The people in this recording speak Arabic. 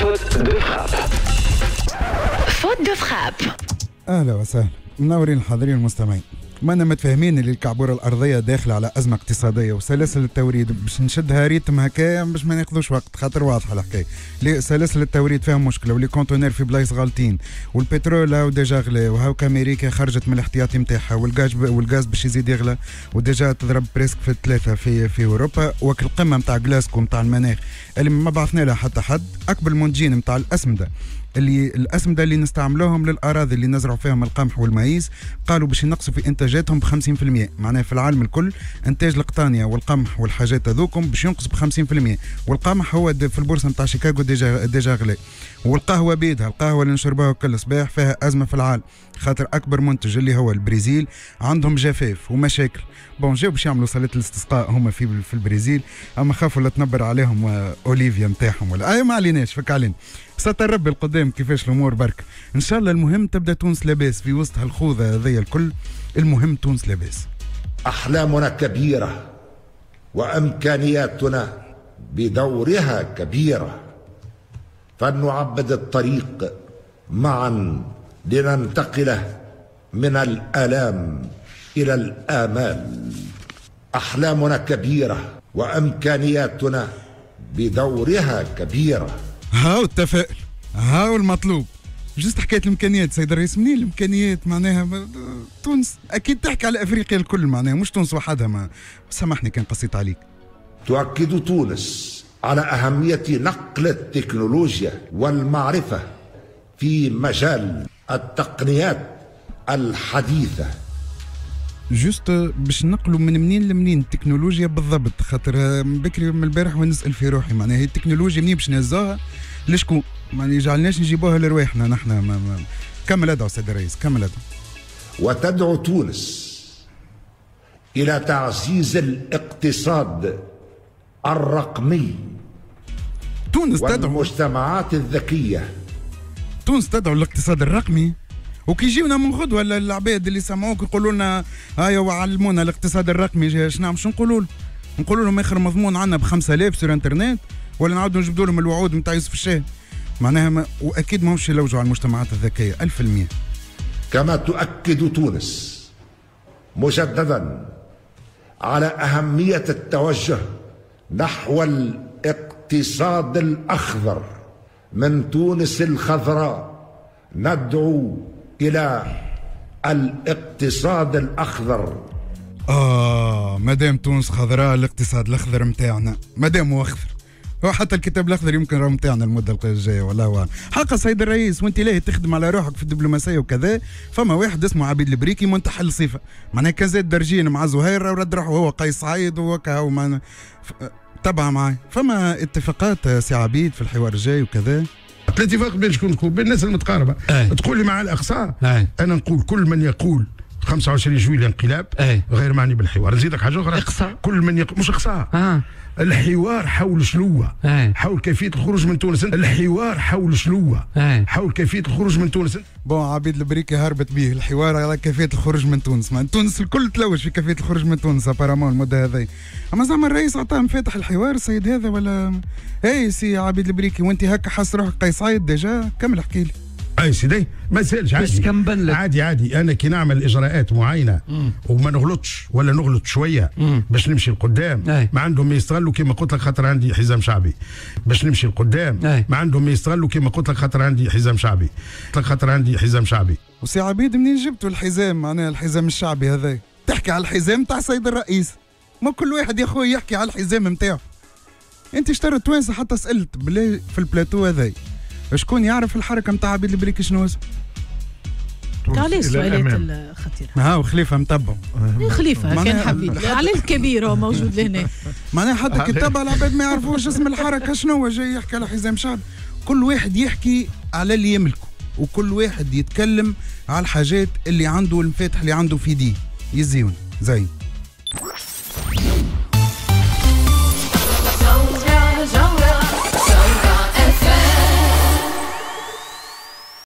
Faute de frappe. Faute de frappe. أهلا وسهلا منورين الحاضرين المستمعين ما أنا متفاهمين اللي الكعبورة الأرضية داخلة على أزمة اقتصادية وسلاسل التوريد باش نشدها rythme هكايا باش ما ناخذوش وقت خاطر واضحة الحكاية. سلاسل التوريد فيها مشكلة و les conteneurs في بلايص غالطين والبترول هاو déjà غلى وهاو أمريكا خرجت من الاحتياطي نتاعها والغاز والغاز باش يزيد يغلى و déjà تضرب presque fois ثلاثه في في أوروبا. وك القمه نتاع جلاسكو نتاع المناخ اللي ما بعثنا لها حتى حد أكبر المنتجين نتاع الأسمدة. اللي الاسمده اللي نستعملوهم للأراضي اللي نزرعوا فيهم القمح وال maïs قالوا باش ينقصوا في انتاجاتهم ب 50% معناها في العالم الكل إنتاج القطانية والقمح والحاجات هذوكم باش ينقص ب 50% والقمح هو في البورصة نتاع شيكاغو déjà déjà غلي. والقهوة بيدها القهوة اللي نشربوها كل صباح فيها أزمة في العالم خاطر أكبر منتج اللي هو البرازيل عندهم جفاف ومشاكل. bon جاو باش يعملوا صلاه الاستسقاء هما في في البرازيل أما خافوا لا تنبر عليهم آه، أوليفيا نتاعهم ولا أي ما عليناش فك علينا. ستر ربي القدام كيفاش الأمور برك. إن شاء الله المهم تبدأ تونس لاباس في وسط هالخوذة هذيا الكل. المهم تونس لاباس. أحلامنا كبيرة وأمكانياتنا بدورها كبيرة. فلنعبد الطريق معا لننتقل من الألام إلى الآمال. أحلامنا كبيرة وأمكانياتنا بدورها كبيرة. هاو التفاؤل هاو المطلوب. جست حكاية الإمكانيات سيد الرئيس منين الإمكانيات معناها تونس أكيد تحكي على أفريقيا الكل معناها مش تونس وحدها ما سامحني كان قصيت عليك. تؤكد تونس على أهمية نقل التكنولوجيا والمعرفة في مجال التقنيات الحديثة. جوست باش نقلوا من منين لمنين التكنولوجيا بالضبط خاطر بكري من البارح ونسال في روحي. معناها هي التكنولوجيا منين باش نهزوها؟ لشكون ما يجعلناش نجيبوها لرواحنا نحن ما ما كمل ادعو سيد الرئيس كمل ادعو وتدعو تونس إلى تعزيز الاقتصاد الرقمي تونس تدعو. والمجتمعات الذكية. تونس تدعو الاقتصاد الرقمي؟ وكي يجيونا من غدوة ال- العباد اللي سمعوك يقولوا لنا هيا وعلمونا الاقتصاد الرقمي شنو شو نقولوا لهم؟ نقولوا لهم آخر مضمون عندنا ب 5000 sur internet ولا نعاودوا نجبدوا لهم الوعود نتاع يوسف الشاهد معناها ما وأكيد ماهوش يلوجوا على المجتمعات الذكية 1000% كما تؤكد تونس مجددا على أهمية التوجه نحو الاقتصاد الأخضر من تونس الخضراء ندعو إلى الاقتصاد الأخضر. آه مادام تونس خضراء الاقتصاد الأخضر نتاعنا مادام هو اخضر هو حتى الكتاب الأخضر يمكن راهو نتاعنا المدة الجاية والله اعلم حق سيد الرئيس وانت لاهي تخدم على روحك في الدبلوماسية وكذا فما واحد اسمه عبيد البريكي منتحل صفه معناها كان زاد درجين مع زهير ورد روحه هو قيس سعيد وكا وما تبع معي فما اتفاقات سي عبيد في الحوار الجاي وكذا؟ الاتفاق بين شكون الناس المتقاربة أي. تقول لي مع الأقصى. أنا نقول كل من يقول 25 جويلية انقلاب أي. غير معني بالحوار. نزيدك حاجة أخرى؟ إقصاء. كل من يقول مش اقصاء آه. الحوار حول شنو أي. حول كيفية الخروج من تونس. الحوار حول شنو أي. حول كيفية الخروج من تونس. bon عبيد البريكي هربت به الحوار على كيفية الخروج من تونس. ما تونس الكل تلوج في كيفية الخروج من تونس apparemment المدة هذه أما زعما الرئيس عطاه مفاتح الحوار السيد هذا ولا؟ اي سي عبيد البريكي وانت هكا حاس روحك قيس سعيد déjà؟ كمل احكي لي. أي سيدي. ما يسألش بس عادي كم بن لك؟ عادي عادي. أنا كي نعمل إجراءات معينة وما نغلطش ولا نغلط شوية باش نمشي لقدام. ما عندهم ما يستغلوا كما قلت لك خاطر عندي حزام شعبي. باش نمشي لقدام. ما عندهم ما يستغلوا كما قلت لك خاطر عندي حزام شعبي. قلت لك خاطر عندي حزام شعبي. وسي عبيد منين جبتوا الحزام؟ معناها الحزام الشعبي هذا تحكي على الحزام تاع السيد الرئيس. ما كل واحد يا خويا يحكي على الحزام نتاعو. أنت اشتريت توانسة حتى سألت بالله في البلاتو هذا شكون يعرف الحركة نتاع عبيد البريكي شنو اسمه عليه السؤالات. الخطيرة ها وخليفة متبع خليفة كان معناها- حبيبي. على الكبير هو موجود لهنا. معناها حتى كي تبع العباد ما يعرفوش اسم الحركة شنو هو جاي يحكي على حزام شعب. كل واحد يحكي على اللي يملكه وكل واحد يتكلم على الحاجات اللي عنده المفاتح اللي عنده في دي يزيون. زي